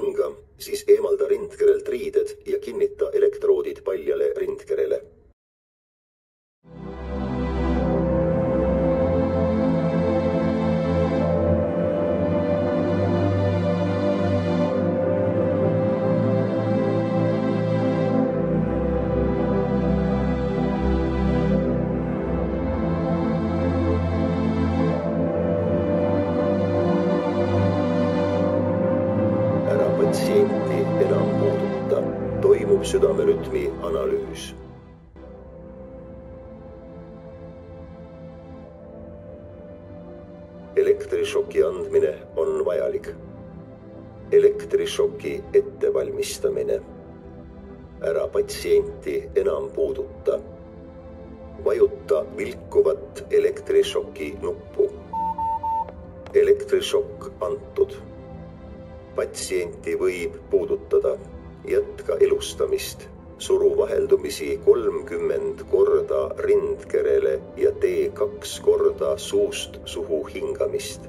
hinga, siis eemalda rindkerelt riided ja kinnita elektroodid paljale rindkerele. Patsienti enam puuduta, toimub südamerütmi analüüs elektrišoki andmine on vajalik. elektrišoki ettevalmistamine. ära patsienti enam puuduta. vajuta vilkuvat elektrišoki nuppu. elektrišokk antud. Patsienti võib puudutada. jätka elustamist suru vaheldumisi kolmkümmend korda rindkerele ja tee kaks korda suust suhu hingamist